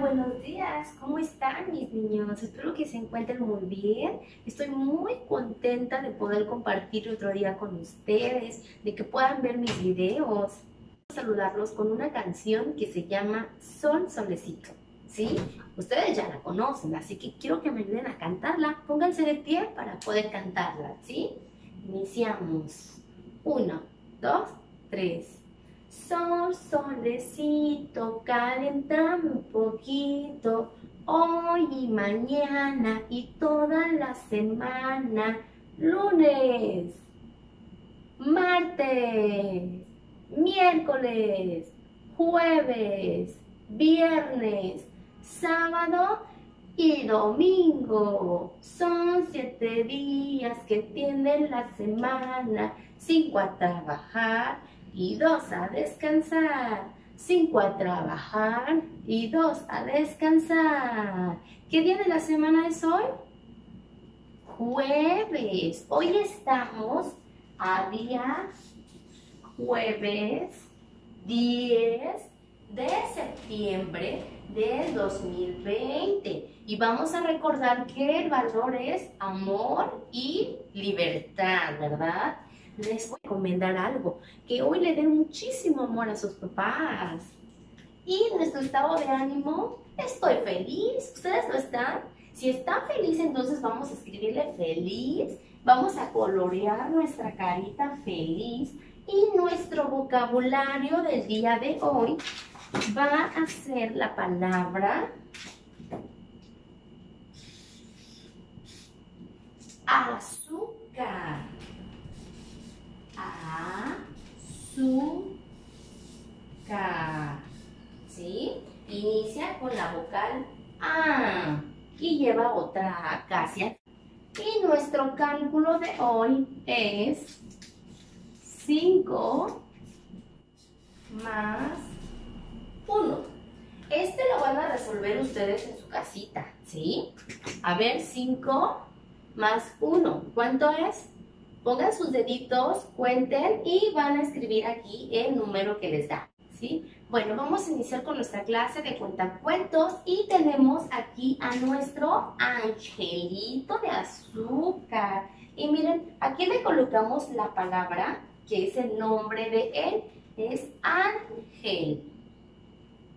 buenos días. ¿Cómo están mis niños? Espero que se encuentren muy bien. Estoy muy contenta de poder compartir otro día con ustedes, de que puedan ver mis videos. Saludarlos con una canción que se llama Sol Solecito. ¿Sí? Ustedes ya la conocen, así que quiero que me ayuden a cantarla. Pónganse de pie para poder cantarla, ¿sí? Iniciamos. Uno, dos, tres. Sol, solecito, calentame un poquito, hoy y mañana y toda la semana, lunes, martes, miércoles, jueves, viernes, sábado y domingo. Son siete días que tiene la semana, cinco a trabajar y dos a descansar. Cinco a trabajar y dos a descansar. ¿Qué día de la semana es hoy? Jueves. Hoy estamos a día jueves 10 de septiembre del 2020. Y vamos a recordar que el valor es amor y libertad, ¿verdad? Les voy a recomendar algo, que hoy le den muchísimo amor a sus papás. Y nuestro estado de ánimo, estoy feliz, ¿ustedes lo están? Si está feliz, entonces vamos a escribirle feliz, vamos a colorear nuestra carita feliz y nuestro vocabulario del día de hoy va a ser la palabra azúcar azúcar. ¿Sí? Inicia con la vocal A y lleva otra casi. Y nuestro cálculo de hoy es 5 más 1. Este lo van a resolver ustedes en su casita, ¿sí? A ver, 5 más 1. ¿Cuánto es? Pongan sus deditos, cuenten y van a escribir aquí el número que les da. ¿sí? Bueno, vamos a iniciar con nuestra clase de cuentacuentos y tenemos aquí a nuestro angelito de azúcar. Y miren, aquí le colocamos la palabra, que es el nombre de él, es ángel.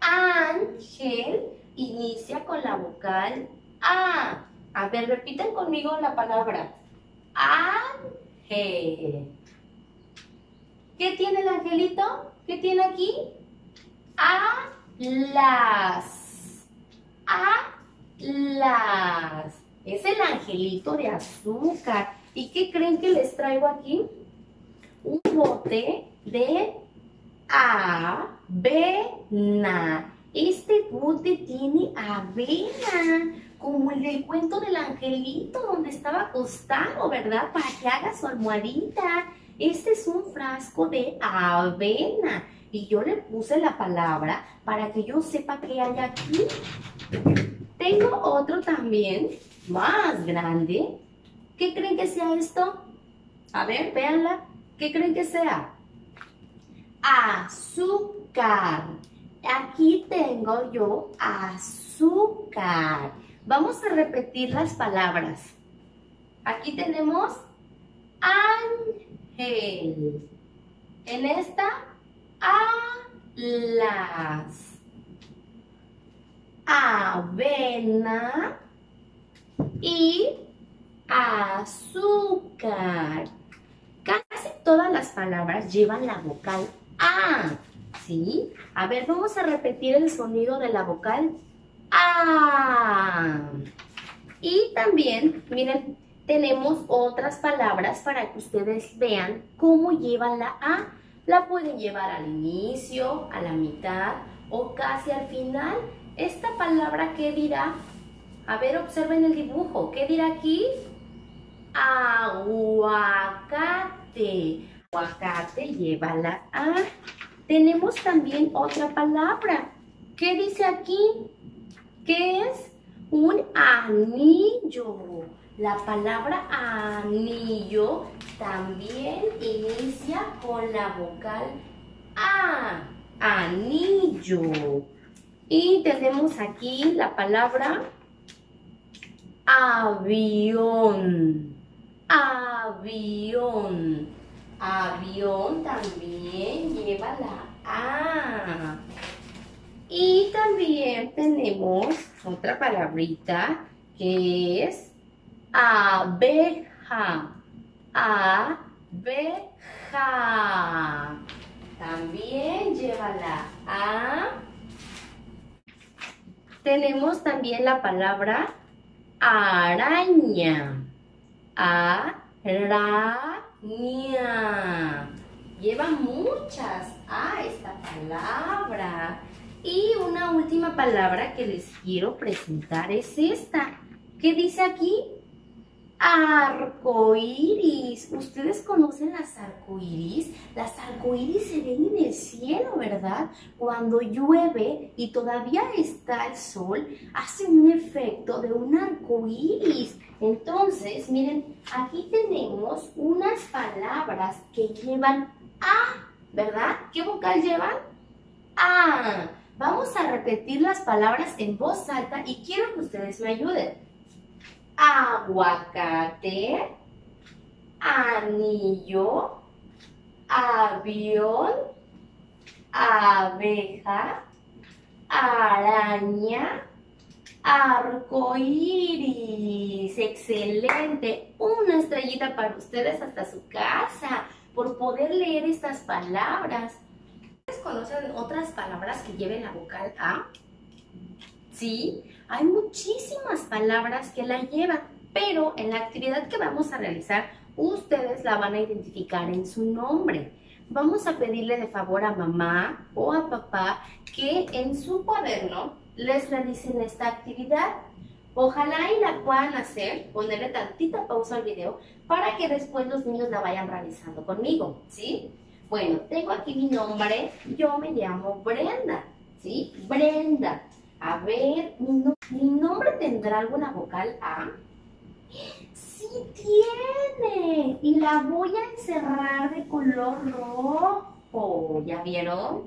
Ángel inicia con la vocal A. A ver, repiten conmigo la palabra. Ángel. ¿Qué tiene el angelito? ¿Qué tiene aquí? Alas. Alas. Es el angelito de azúcar. ¿Y qué creen que les traigo aquí? Un bote de avena. Este bote tiene avena como el del cuento del angelito donde estaba acostado, ¿verdad? Para que haga su almohadita. Este es un frasco de avena y yo le puse la palabra para que yo sepa qué hay aquí. Tengo otro también, más grande. ¿Qué creen que sea esto? A ver, véanla. ¿Qué creen que sea? Azúcar. Aquí tengo yo azúcar. Vamos a repetir las palabras. Aquí tenemos ángel. En esta, alas. Avena y azúcar. Casi todas las palabras llevan la vocal A. ¿Sí? A ver, vamos a repetir el sonido de la vocal Y también, miren, tenemos otras palabras para que ustedes vean cómo llevan la A. La pueden llevar al inicio, a la mitad o casi al final. Esta palabra, ¿qué dirá? A ver, observen el dibujo. ¿Qué dirá aquí? Aguacate. Aguacate lleva la A. Tenemos también otra palabra. ¿Qué dice aquí? ¿Qué es? Un anillo. La palabra anillo también inicia con la vocal A. Anillo. Y tenemos aquí la palabra avión. Avión. Avión también lleva la A. Y también tenemos otra palabrita que es abeja. Abeja. También lleva la A. Tenemos también la palabra araña. Araña. Lleva muchas a esta palabra. Y una última palabra que les quiero presentar es esta. ¿Qué dice aquí? Arcoíris. ¿Ustedes conocen las arcoíris? Las arcoíris se ven en el cielo, ¿verdad? Cuando llueve y todavía está el sol, hace un efecto de un arcoíris. Entonces, miren, aquí tenemos unas palabras que llevan A, ¿verdad? ¿Qué vocal llevan? A. Vamos a repetir las palabras en voz alta y quiero que ustedes me ayuden aguacate, anillo, avión, abeja, araña, arcoíris. Excelente. Una estrellita para ustedes hasta su casa por poder leer estas palabras. ¿Ustedes conocen otras palabras que lleven la vocal A? ¿Sí? Hay muchísimas palabras que la llevan, pero en la actividad que vamos a realizar, ustedes la van a identificar en su nombre. Vamos a pedirle de favor a mamá o a papá que en su cuaderno les realicen esta actividad. Ojalá y la puedan hacer, ponerle tantita pausa al video para que después los niños la vayan realizando conmigo, ¿sí? Bueno, tengo aquí mi nombre, yo me llamo Brenda, ¿sí? Brenda. A ver, ¿mi, nombre tendrá alguna vocal A? ¡Sí tiene! Y la voy a encerrar de color rojo, ¿ya vieron?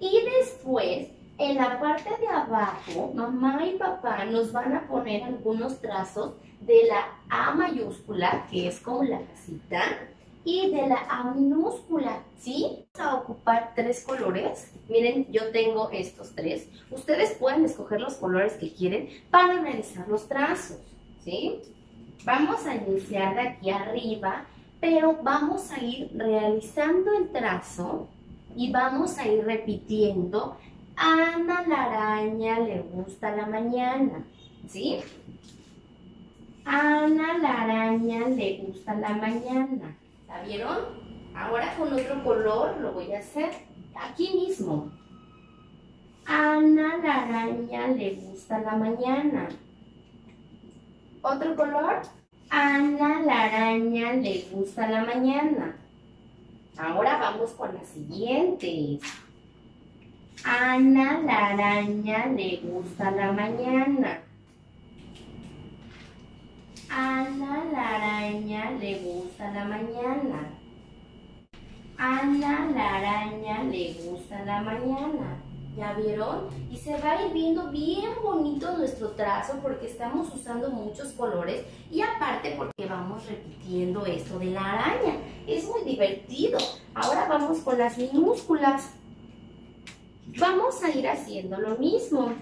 Y después, en la parte de abajo, mamá y papá nos van a poner algunos trazos de la A mayúscula, que es como la casita, y de la A minúscula, ¿sí? Vamos a ocupar tres colores. Miren, yo tengo estos tres. Ustedes pueden escoger los colores que quieren para realizar los trazos, ¿sí? Vamos a iniciar de aquí arriba, pero vamos a ir realizando el trazo y vamos a ir repitiendo. Ana la araña le gusta la mañana, ¿sí? Ana la araña le gusta la mañana. ¿La vieron? Ahora con otro color lo voy a hacer aquí mismo. Ana la araña le gusta la mañana. Otro color. Ana la araña le gusta la mañana. Ahora vamos con las siguientes. Ana la araña le gusta la mañana. Mañana. Ana la araña le gusta la mañana. ¿Ya vieron? Y se va a ir viendo bien bonito nuestro trazo porque estamos usando muchos colores y aparte porque vamos repitiendo esto de la araña. Es muy divertido. Ahora vamos con las minúsculas. Vamos a ir haciendo lo mismo.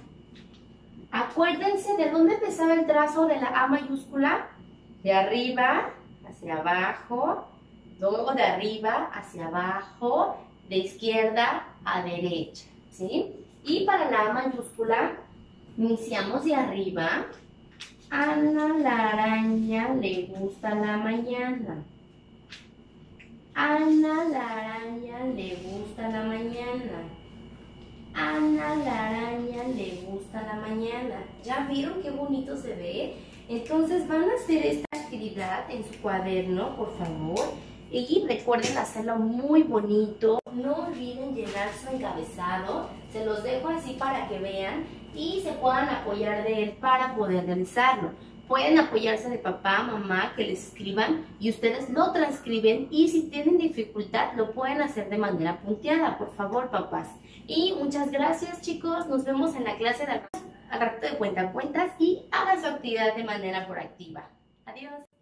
Acuérdense de dónde empezaba el trazo de la A mayúscula. De arriba hacia abajo, luego de arriba hacia abajo, de izquierda a derecha, ¿sí? Y para la A mayúscula, iniciamos de arriba. Ana la araña le gusta la mañana. Ana la araña le gusta la mañana. Ana la araña le gusta la mañana. ¿Ya vieron qué bonito se ve? Entonces van a hacer esta en su cuaderno, por favor. Y recuerden hacerlo muy bonito. No olviden llenar su encabezado. Se los dejo así para que vean y se puedan apoyar de él para poder realizarlo. Pueden apoyarse de papá, mamá, que les escriban y ustedes lo transcriben y si tienen dificultad lo pueden hacer de manera punteada, por favor papás. Y muchas gracias chicos, nos vemos en la clase de al rato de cuenta cuentas y haga su actividad de manera proactiva. Adiós.